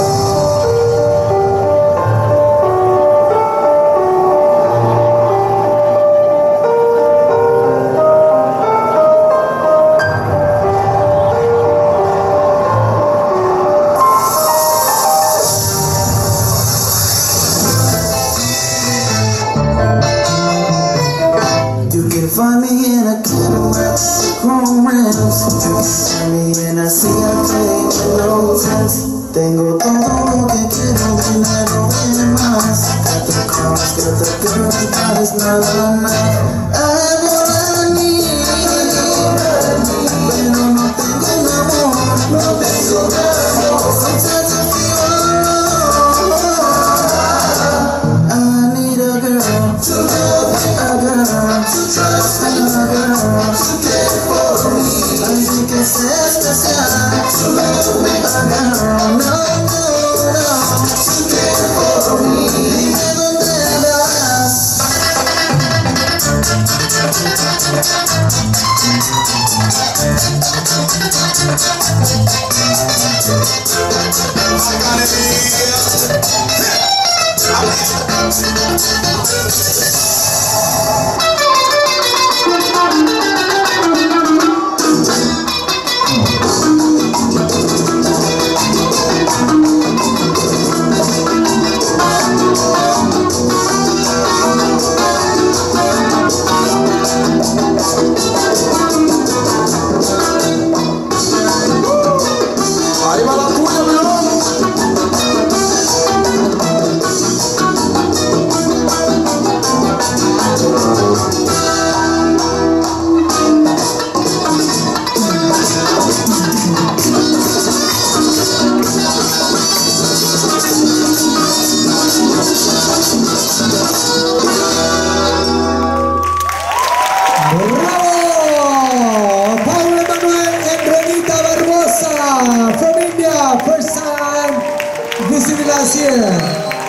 You can find me in a Cadillac chrome rims. You can find me in a CLK with no tents. Tengo todo lo que quiero, dinero en más. The girls, but it's not enough. I know I need, pero no tengo amor, no tengo nada. Sometimes I. I need a girl to love me, a girl to trust a girl to care for me. Que to a girl, Ahí 谢。谢